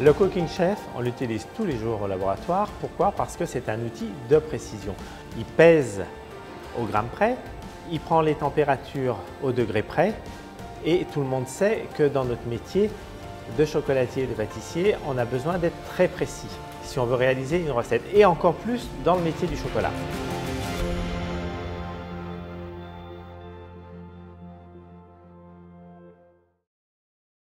Le Cooking Chef, on l'utilise tous les jours au laboratoire. Pourquoi? Parce que c'est un outil de précision. Il pèse au gramme près, il prend les températures au degré près et tout le monde sait que dans notre métier de chocolatier et de pâtissier, on a besoin d'être très précis si on veut réaliser une recette et encore plus dans le métier du chocolat.